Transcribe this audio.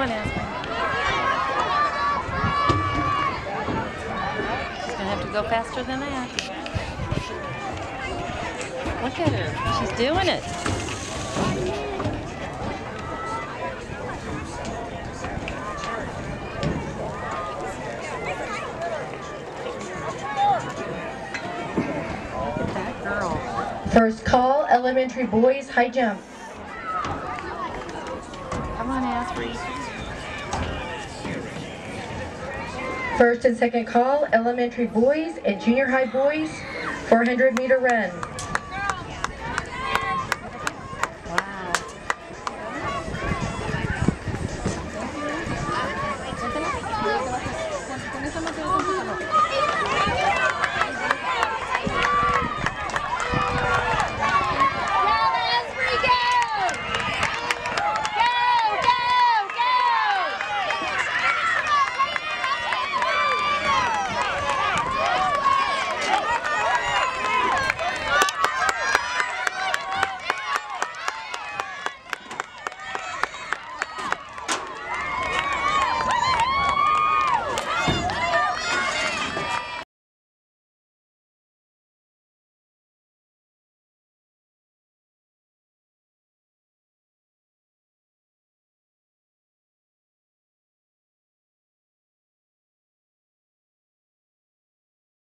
Come on, She's gonna have to go faster than that. Look at her. She's doing it. Look at that girl. First call, elementary boys, high jump. First and second call, elementary boys and junior high boys, 400 meter run.